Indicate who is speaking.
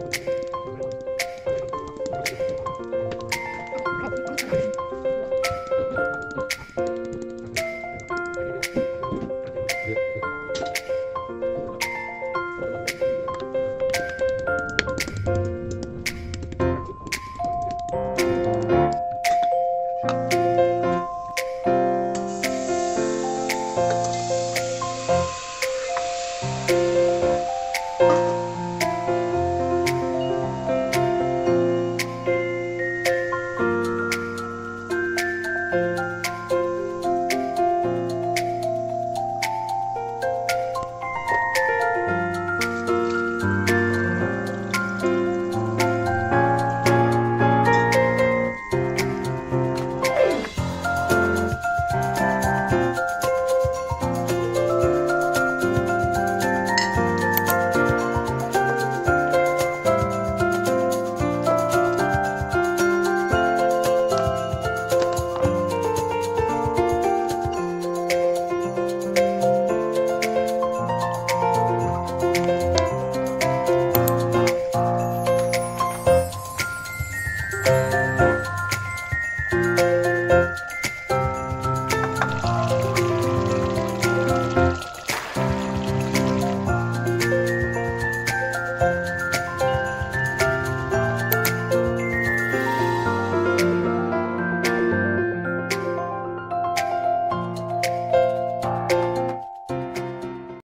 Speaker 1: Bye.